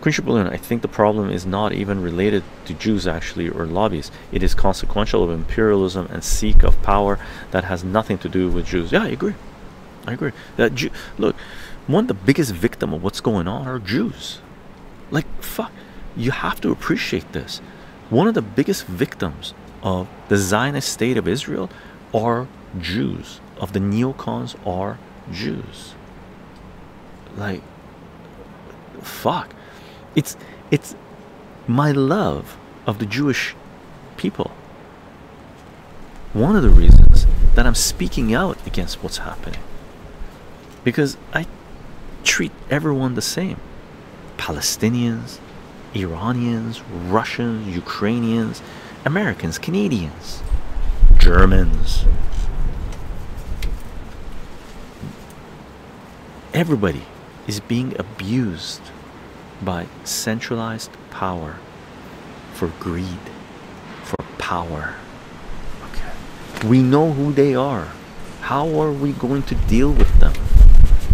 Queen Balloon, I think the problem is not even related to Jews actually or lobbies. It is consequential of imperialism and seek of power that has nothing to do with Jews. Yeah, I agree. I agree. That Jew, look, one of the biggest victim of what's going on are Jews. Like fuck, you have to appreciate this. One of the biggest victims of the Zionist state of Israel are Jews. Of the neocons are Jews. Like fuck it's it's my love of the Jewish people. One of the reasons that I'm speaking out against what's happening because I treat everyone the same Palestinians, Iranians, Russians, Ukrainians, Americans, Canadians, Germans. Everybody is being abused by centralized power for greed, for power. Okay, we know who they are. How are we going to deal with them?